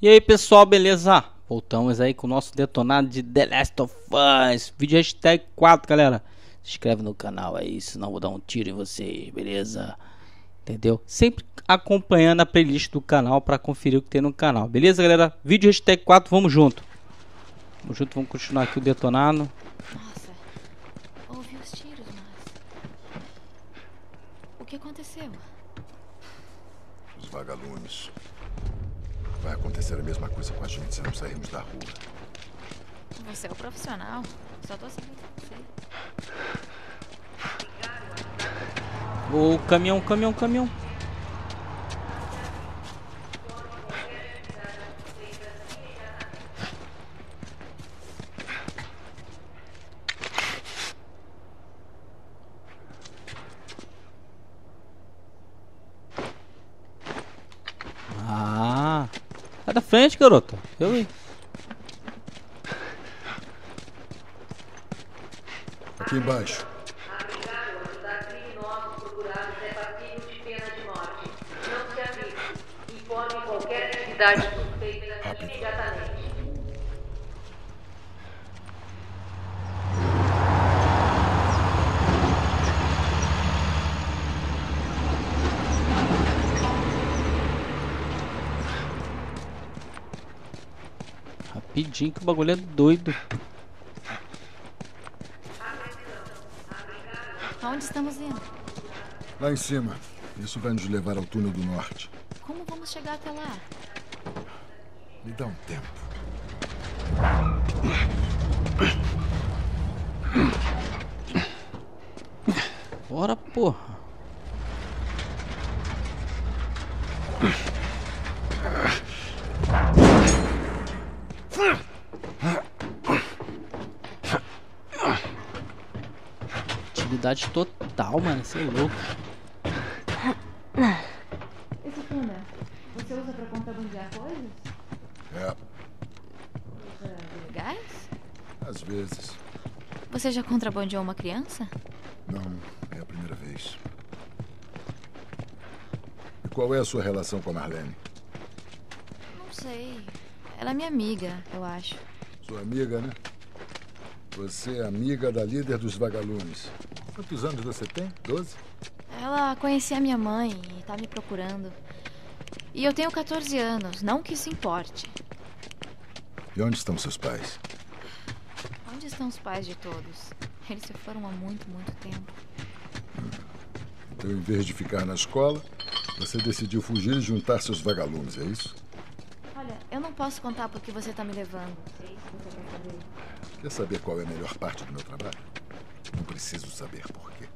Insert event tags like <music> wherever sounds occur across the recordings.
E aí pessoal, beleza? Voltamos aí com o nosso detonado de The Last of Us. Vídeo hashtag 4, galera. Se inscreve no canal aí, senão vou dar um tiro em vocês, beleza? Entendeu? Sempre acompanhando a playlist do canal para conferir o que tem no canal, beleza, galera? Vídeo hashtag 4, vamos junto. Vamos junto, vamos continuar aqui o detonado. Nossa, ouvi os tiros, mas. O que aconteceu? Os vagalumes. Vai acontecer a mesma coisa com a gente se não sairmos da rua. Você é o profissional. Só tô seguindo você. O caminhão, caminhão, caminhão. Frente, garota. Eu aí. Aqui embaixo. Obrigado, ajudar criminosos procurados é passivo de pena de morte. Não se avise. Informe qualquer atividade Rapidinho que o bagulho é doido. Aonde estamos indo? Lá em cima. Isso vai nos levar ao túnel do norte. Como vamos chegar até lá? Me dá um tempo. Bora, porra. Atividade total, mano. Você é louco. Esse túnel, você usa pra contrabandear coisas? É, Legais? às vezes. Você já contrabandeou uma criança? Não, é a primeira vez. E qual é a sua relação com a Marlene? Não sei. Ela é minha amiga, eu acho. Sua amiga, né? Você é amiga da líder dos vagalumes. Quantos anos você tem? Doze? Ela conhecia minha mãe e tá me procurando. E eu tenho 14 anos, não que isso importe. E onde estão seus pais? Onde estão os pais de todos? Eles se foram há muito, muito tempo. Então, em vez de ficar na escola, você decidiu fugir e juntar-se aos vagalumes, é isso? Olha, eu não posso contar porque você tá me levando. É isso que você quer saber? Quer saber qual é a melhor parte do meu trabalho? Preciso saber por quê.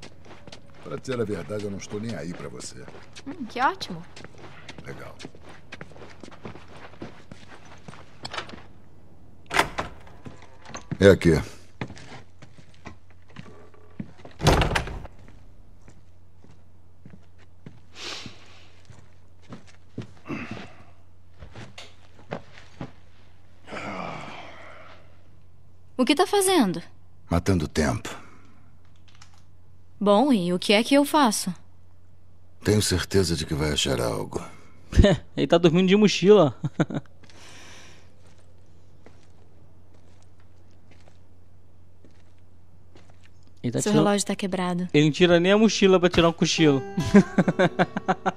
Para dizer a verdade, eu não estou nem aí para você. Hum, que ótimo. Legal. É aqui. O que tá fazendo? Matando tempo. Bom, e o que é que eu faço? Tenho certeza de que vai achar algo. <laughs> Ele tá dormindo de mochila. <laughs> Ele, tá Seu tirando- relógio tá quebrado. Ele não tira nem a mochila pra tirar um cochilo. <laughs>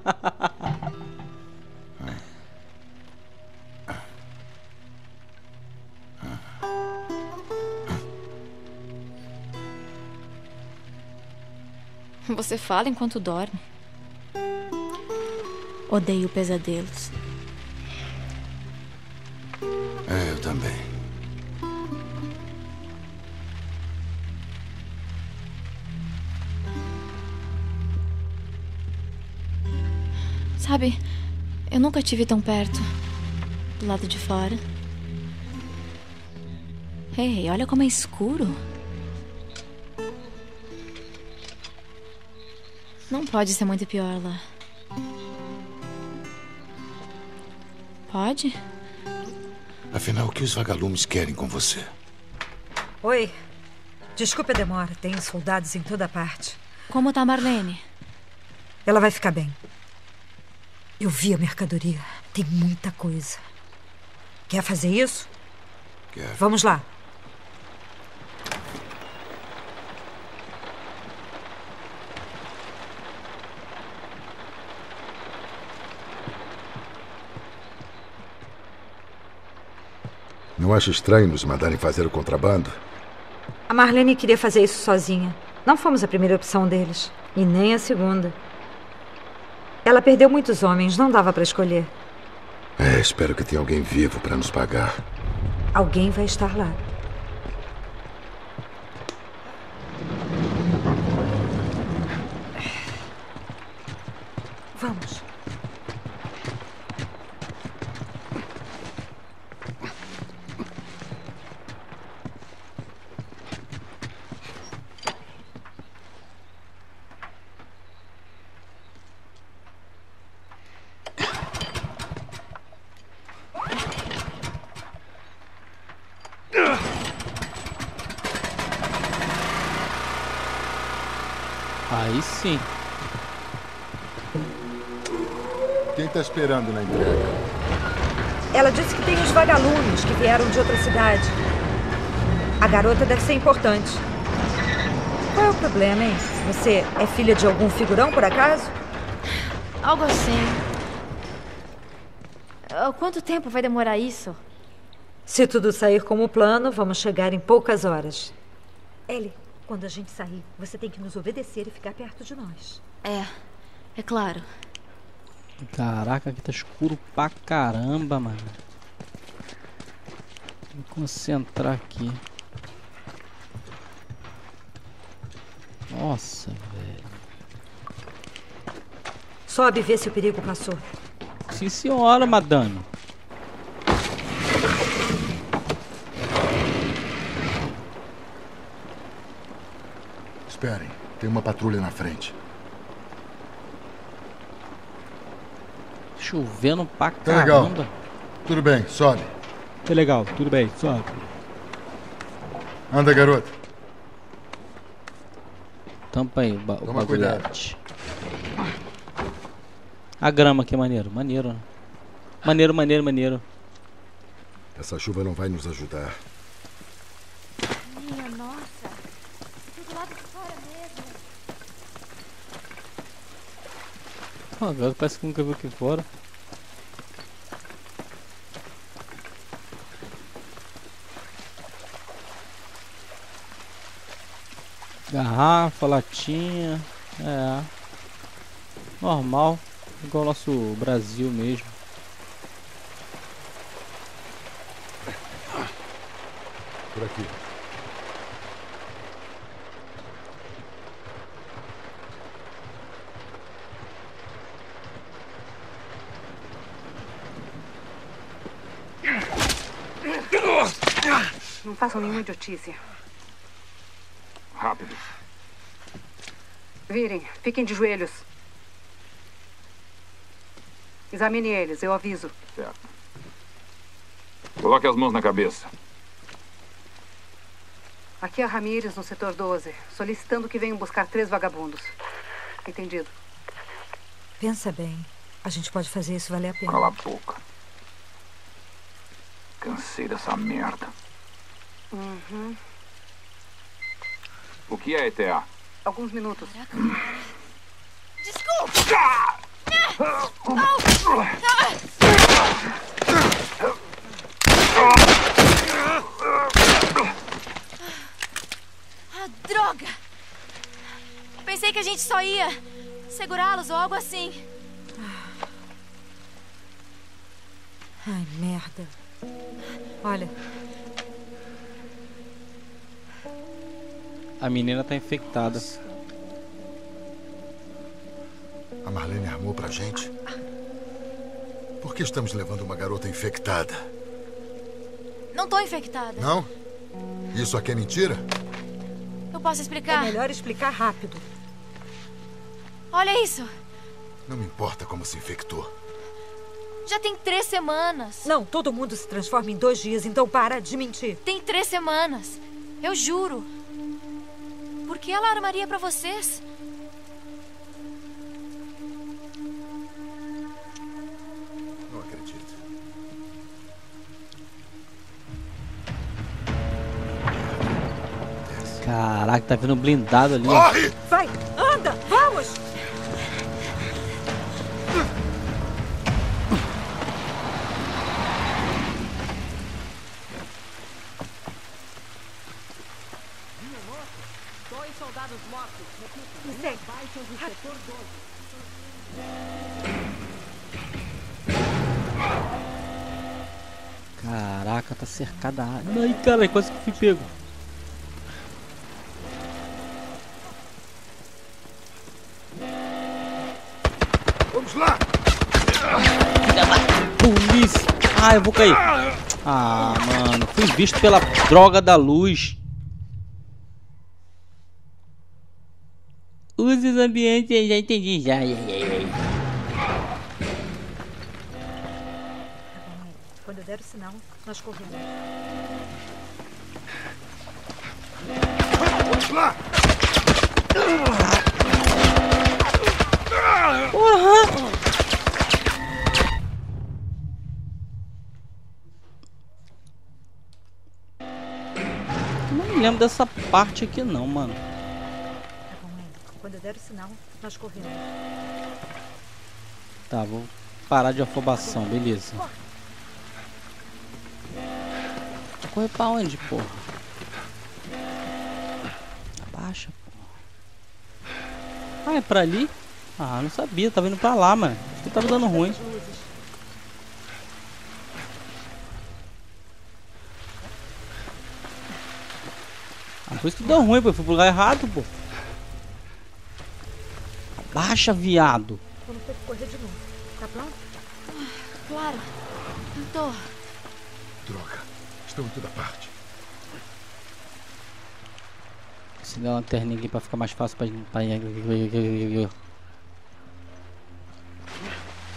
Você fala enquanto dorme. Odeio pesadelos. É, eu também. Sabe, eu nunca tive tão perto. Do lado de fora. Ei, olha como é escuro. Não pode ser muito pior lá. Pode? Afinal, o que os vagalumes querem com você? Oi. Desculpe a demora, tem soldados em toda parte. Como tá a Marlene? Ela vai ficar bem. Eu vi a mercadoria. Tem muita coisa. Quer fazer isso? Quero. Vamos lá. Não acha estranho nos mandarem fazer o contrabando? A Marlene queria fazer isso sozinha. Não fomos a primeira opção deles. E nem a segunda. Ela perdeu muitos homens, não dava para escolher. É, espero que tenha alguém vivo para nos pagar. Alguém vai estar lá. Vamos. Aí sim. Quem tá esperando na entrega? Ela disse que tem os vagalumes que vieram de outra cidade. A garota deve ser importante. Qual é o problema, hein? Você é filha de algum figurão, por acaso? Algo assim. Ah, Quanto tempo vai demorar isso? Se tudo sair como plano, vamos chegar em poucas horas. Ellie, quando a gente sair, você tem que nos obedecer e ficar perto de nós. É, é claro. Caraca, aqui tá escuro pra caramba, mano. Vou me concentrar aqui. Nossa, velho. Sobe e vê se o perigo passou. Sim, senhora, madame. Esperem, tem uma patrulha na frente. Chovendo pra Tá legal. caramba. Tudo bem, sobe. Tá legal, tudo bem, sobe. Anda, garota. Tampa aí, ba o Toma cuidado. A grama aqui é maneiro, maneiro. né? Maneiro, maneiro, maneiro. Essa chuva não vai nos ajudar. Minha nossa. Do lado de fora mesmo. Agora parece que nunca viu aqui fora. Garrafa, latinha. É. Normal. Igual o nosso Brasil mesmo. Por aqui. Não façam nenhuma idiotice. Rápido. Virem, fiquem de joelhos. Examine eles, eu aviso. Certo. Coloque as mãos na cabeça. Aqui é a Ramírez, no setor 12, solicitando que venham buscar três vagabundos. Entendido. Pensa bem. A gente pode fazer isso valer a pena. Cala a boca. Cansei dessa merda. Uhum. O que é ETA? Alguns minutos. Ah, droga! Pensei que a gente só ia segurá-los ou algo assim. Ai, merda. Olha, A menina tá infectada. A Marlene armou pra gente? Por que estamos levando uma garota infectada? Não tô infectada. Não? Isso aqui é mentira? Eu posso é explicar? melhor explicar rápido. Olha isso. Não me importa como se infectou. Já tem três semanas. Não, todo mundo se transforma em dois dias, então para de mentir. Tem três semanas. Eu juro que ela é armaria para vocês? Não acredito. Caraca, tá vindo um blindado ali. Corre! vai, Anda! Vamos! Caraca, tá cercada a área. Ai, cara, quase que fui pego. Vamos lá! Polícia! Ah, eu vou cair. Ah, mano, fui visto pela droga da luz. Use os ambientes, já entendi, já. já, já, já. Quando eu der o sinal, nós corremos. Vamos lá! Porra! Eu não me lembro dessa parte aqui não, mano. Tá bom, Ed. Quando eu der o sinal, nós corremos. Tá, vou parar de afobação, beleza. Correr pra onde, porra? Abaixa, porra. Ah, é pra ali? Ah, não sabia, tava indo pra lá, mano. Acho que tava dando ruim. Ah, por isso que deu ruim, pô. Eu fui pro lugar errado, pô. Abaixa, viado. Vamos ter que correr de novo. Tá pronto? Claro. Eu tô. Droga, estão em toda parte. Se der uma lanterninha aqui pra ficar mais fácil pra... pra...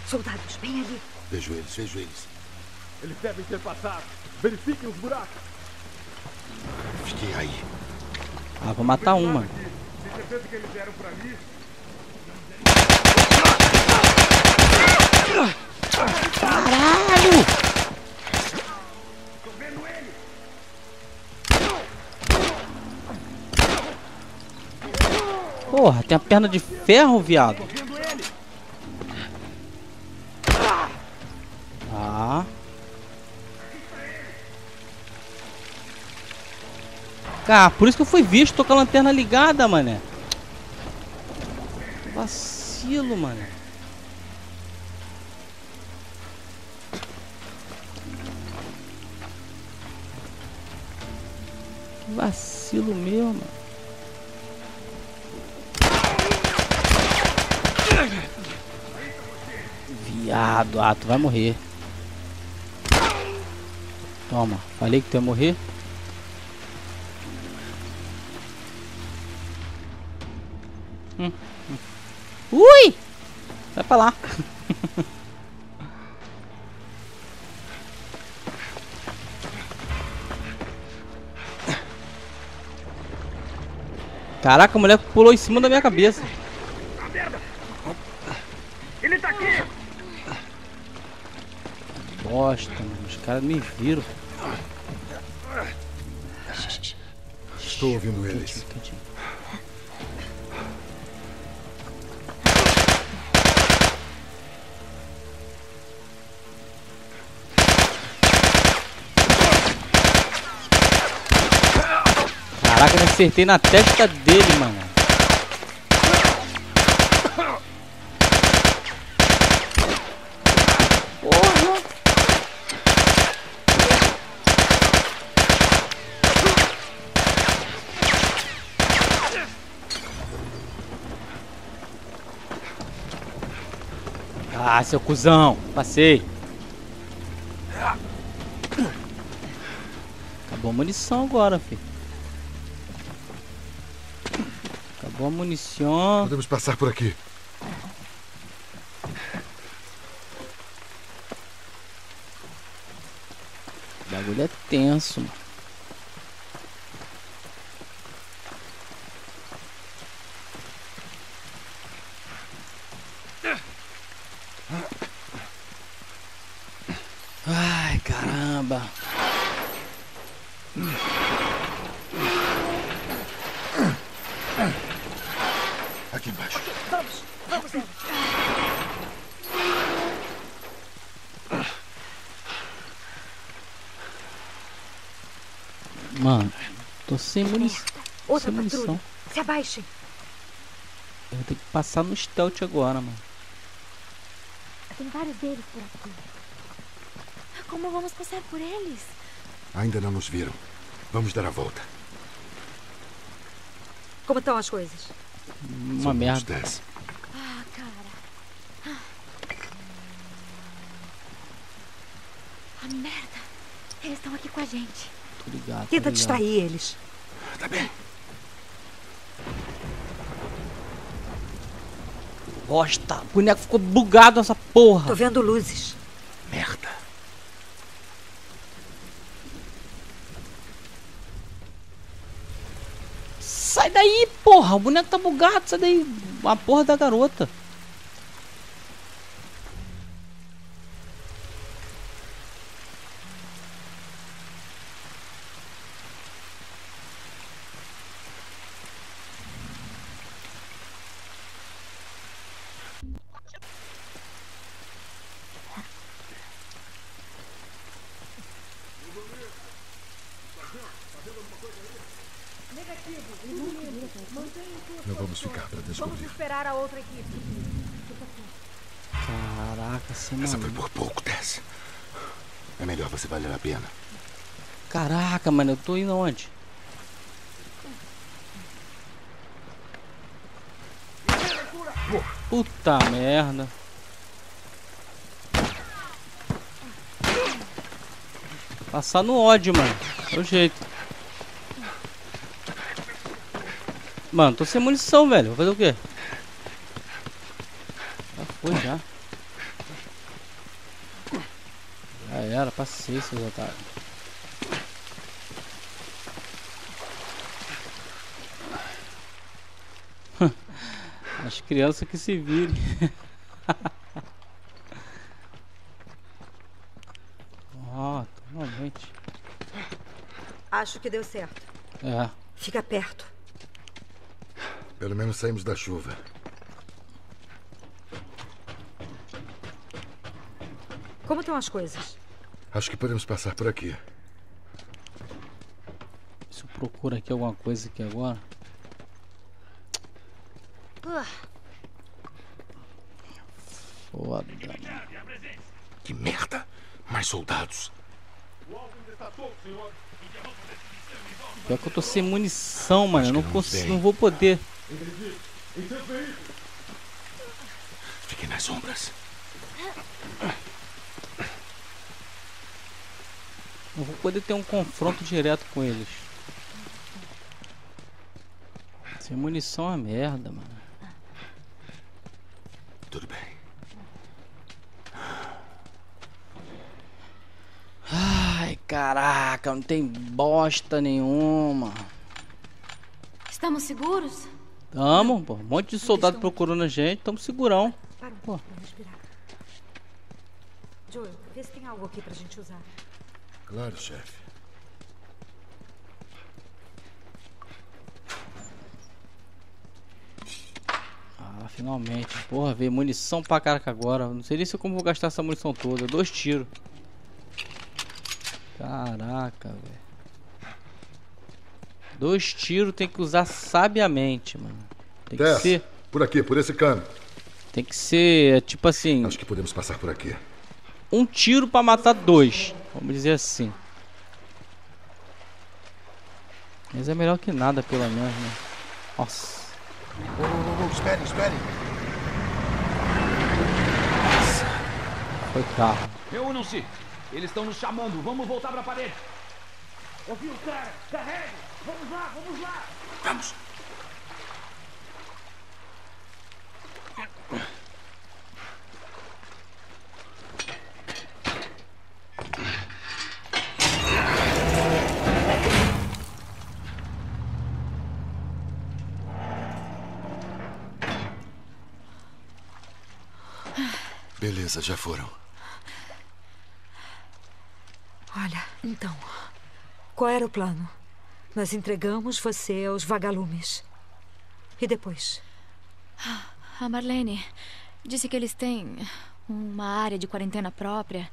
Soldados, bem ali. Vejo eles, vejo eles. Eles devem ter passado. Verifiquem os buracos. Fiquei aí. Ah, vou matar um, mano. Tem certeza que eles vieram pra ali? Caralho! Porra, tem a perna de ferro, viado. Ah. Cara, por isso que eu fui visto, tô com a lanterna ligada, mané. Vacilo. Que vacilo meu, mano. Viado, ah, tu vai morrer. Toma, falei que tu ia morrer. Hum, hum. Ui! Vai pra lá. <laughs> Caraca, o moleque pulou em cima da minha cabeça. Bosta, mano. Os caras me viram. Estou ouvindo eles. Quietinho. Caraca, eu acertei na testa dele, mano. Porra! Ah, seu cuzão, passei. Acabou a munição agora, filho. Acabou a munição. Podemos passar por aqui. O bagulho é tenso, mano. Ai, caramba. Aqui embaixo. Vamos, vamos, Eva. Mano, tô sem munição. Outra Sem munição. patrulha. Se abaixem. Eu vou ter que passar no stealth agora, mano. Tem vários deles por aqui. Como vamos passar por eles? Ainda não nos viram. Vamos dar a volta. Como estão as coisas? Uma São merda. dez. Ah, cara. Ah, merda. Eles estão aqui com a gente. Tô ligado. tô Tenta ligado. distrair eles. Tá bem. Bosta. O boneco ficou bugado essa porra. Tô vendo luzes. Merda. Sai daí, porra. O boneco tá bugado. Sai daí. A porra da garota. Não vamos ficar para Vamos descobrir. esperar a outra equipe. Caraca, você Essa foi por pouco, Tess. É melhor você valer a pena. Caraca, mano. Eu tô indo onde? Puta merda. Passar no ódio, mano. É o jeito. Mano, tô sem munição, velho. Vou fazer o quê? Já foi, já. Já era, passei, seus otários. <laughs> As crianças que se virem. <laughs> Ó. Acho que deu certo. É. Fica perto. Pelo menos saímos da chuva. Como estão as coisas? Acho que podemos passar por aqui. Se eu procuro aqui alguma coisa aqui agora. Foda, mano. Que merda! Mais soldados. Pior que eu tô sem munição, mano. Eu não não consigo, tem. não vou poder. Fiquem nas sombras. Não vou poder ter um confronto direto com eles. Sem munição é uma merda, mano. Tudo bem. Ai, caraca, não tem bosta nenhuma. Estamos seguros? Tamo, pô. Um monte de soldado procurando a gente. Tamo segurão. Para um pouco pra respirar. Joel, vê se tem algo aqui pra gente usar. Claro, chefe. Ah, finalmente. Porra, veio munição pra caraca agora. Não sei nem se eu como vou gastar essa munição toda. Dois tiros. Caraca, velho. Dois tiros tem que usar sabiamente, mano. Tem que Tess, ser. por aqui, por esse cano. Tem que ser, tipo assim, Acho que podemos passar por aqui. um tiro pra matar dois. Vamos dizer assim. Mas é melhor que nada, pelo menos, né? Nossa. Oh, oh, oh, esperem, esperem. Foi carro. Reúnam-se! Eles estão nos chamando. Vamos voltar pra parede. Ouviu, cara? Carregue! Vamos lá, vamos lá! Vamos. Beleza, já foram. Olha, então. Qual era o plano? Nós entregamos você aos vagalumes. E depois? A Marlene disse que eles têm uma área de quarentena própria,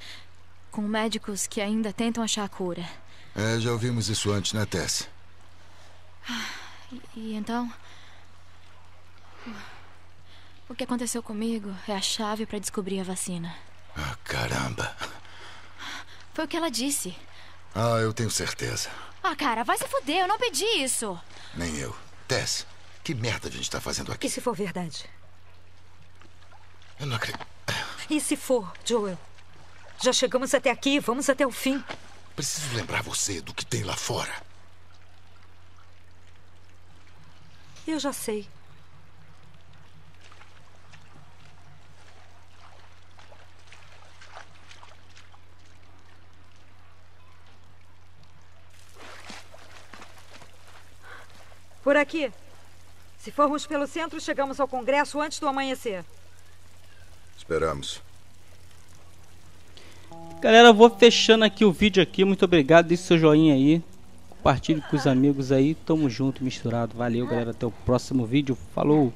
com médicos que ainda tentam achar a cura. É, já ouvimos isso antes, né, Tess? E, e então. O que aconteceu comigo é a chave para descobrir a vacina. Ah, caramba. Foi o que ela disse. Ah, eu tenho certeza. Ah, cara, vai se fuder, eu não pedi isso. Nem eu. Tess, que merda a gente tá fazendo aqui? E se for verdade? Eu não acredito. E se for, Joel? Já chegamos até aqui, vamos até o fim. Preciso lembrar você do que tem lá fora. Eu já sei. Por aqui. Se formos pelo centro, chegamos ao Congresso antes do amanhecer. Esperamos. Galera, eu vou fechando aqui o vídeo aqui. Muito obrigado. Deixe seu joinha aí. Compartilhe com os amigos aí. Tamo junto, misturado. Valeu, galera. Até o próximo vídeo. Falou!